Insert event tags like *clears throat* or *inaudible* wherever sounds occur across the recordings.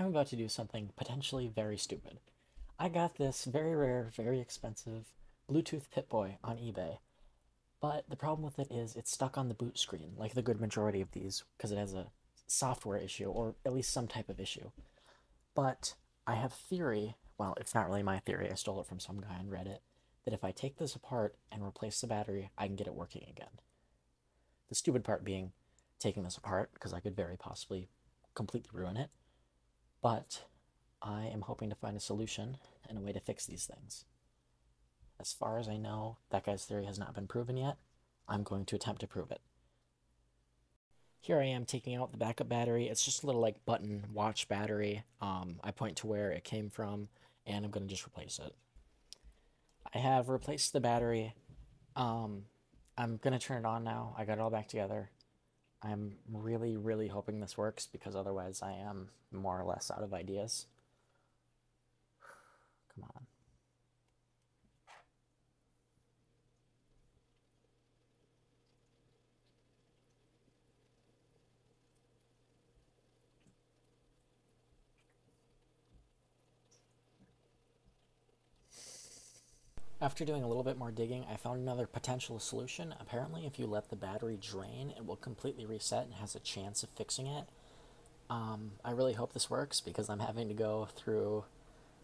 I'm about to do something potentially very stupid. I got this very rare, very expensive Bluetooth Pip-Boy on eBay. But the problem with it is it's stuck on the boot screen, like the good majority of these, because it has a software issue, or at least some type of issue. But I have theory, well, it's not really my theory, I stole it from some guy on Reddit, that if I take this apart and replace the battery, I can get it working again. The stupid part being taking this apart, because I could very possibly completely ruin it. But I am hoping to find a solution and a way to fix these things. As far as I know, that guy's theory has not been proven yet. I'm going to attempt to prove it. Here I am taking out the backup battery. It's just a little like button watch battery. Um, I point to where it came from and I'm going to just replace it. I have replaced the battery. Um, I'm going to turn it on now. I got it all back together. I'm really, really hoping this works because otherwise I am more or less out of ideas. *sighs* Come on. After doing a little bit more digging, I found another potential solution. Apparently, if you let the battery drain, it will completely reset and has a chance of fixing it. Um, I really hope this works because I'm having to go through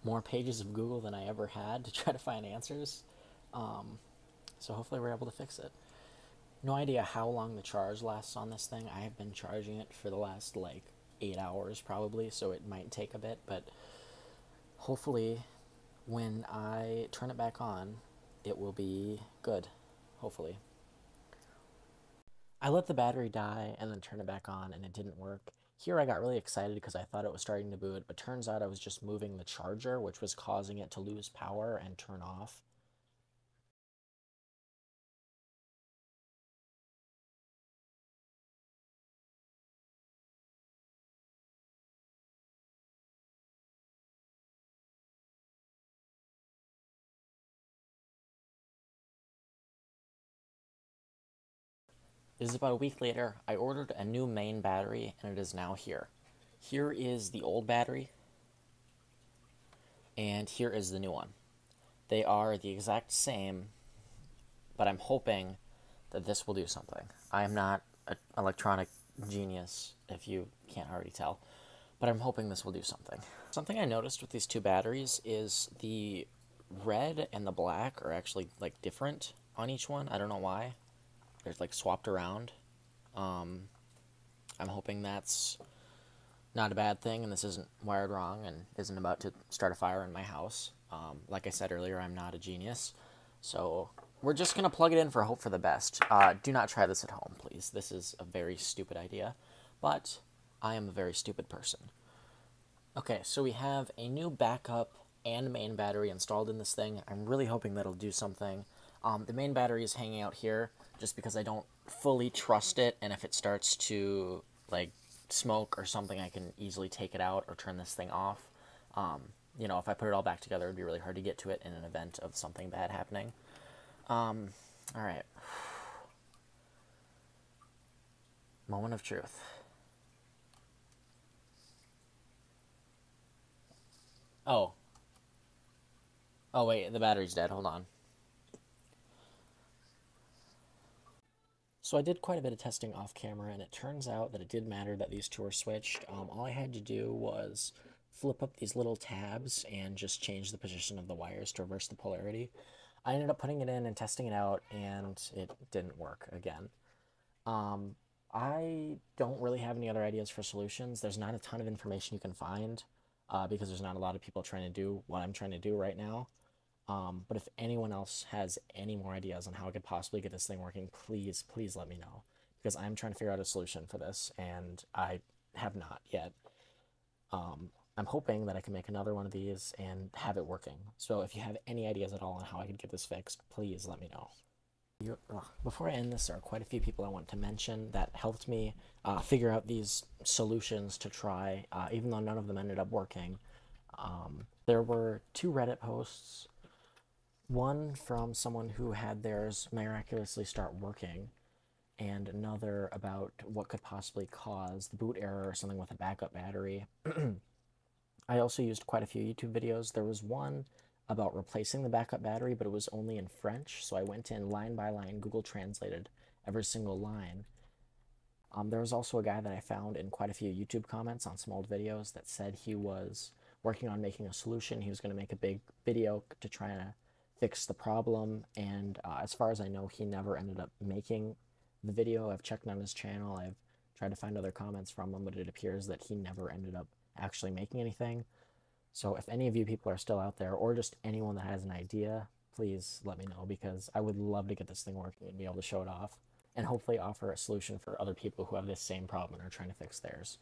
more pages of Google than I ever had to *laughs* try to find answers. Um, so hopefully we're able to fix it. No idea how long the charge lasts on this thing. I have been charging it for the last like eight hours probably, so it might take a bit, but hopefully when I turn it back on, it will be good, hopefully. I let the battery die and then turn it back on and it didn't work. Here I got really excited because I thought it was starting to boot, but turns out I was just moving the charger, which was causing it to lose power and turn off. This is about a week later. I ordered a new main battery and it is now here. Here is the old battery and here is the new one. They are the exact same, but I'm hoping that this will do something. I am not an electronic genius, if you can't already tell, but I'm hoping this will do something. Something I noticed with these two batteries is the red and the black are actually like different on each one. I don't know why they're like swapped around. Um, I'm hoping that's not a bad thing and this isn't wired wrong and isn't about to start a fire in my house. Um, like I said earlier, I'm not a genius. So we're just going to plug it in for hope for the best. Uh, do not try this at home, please. This is a very stupid idea, but I am a very stupid person. Okay, so we have a new backup and main battery installed in this thing. I'm really hoping that'll do something. Um, the main battery is hanging out here just because I don't fully trust it, and if it starts to like smoke or something, I can easily take it out or turn this thing off. Um, you know, if I put it all back together, it'd be really hard to get to it in an event of something bad happening. Um, all right. *sighs* Moment of truth. Oh. Oh, wait, the battery's dead. Hold on. So I did quite a bit of testing off camera, and it turns out that it did matter that these two are switched. Um, all I had to do was flip up these little tabs and just change the position of the wires to reverse the polarity. I ended up putting it in and testing it out, and it didn't work again. Um, I don't really have any other ideas for solutions. There's not a ton of information you can find uh, because there's not a lot of people trying to do what I'm trying to do right now. Um, but if anyone else has any more ideas on how I could possibly get this thing working, please, please let me know. Because I'm trying to figure out a solution for this, and I have not yet. Um, I'm hoping that I can make another one of these and have it working. So if you have any ideas at all on how I could get this fixed, please let me know. You, before I end this, there are quite a few people I want to mention that helped me uh, figure out these solutions to try, uh, even though none of them ended up working. Um, there were two Reddit posts one from someone who had theirs miraculously start working, and another about what could possibly cause the boot error or something with a backup battery. *clears throat* I also used quite a few YouTube videos. There was one about replacing the backup battery, but it was only in French. So I went in line by line, Google translated every single line. Um, there was also a guy that I found in quite a few YouTube comments on some old videos that said he was working on making a solution. He was going to make a big video to try to fix the problem. And uh, as far as I know, he never ended up making the video. I've checked on his channel. I've tried to find other comments from him, but it appears that he never ended up actually making anything. So if any of you people are still out there, or just anyone that has an idea, please let me know because I would love to get this thing working and be able to show it off and hopefully offer a solution for other people who have this same problem and are trying to fix theirs.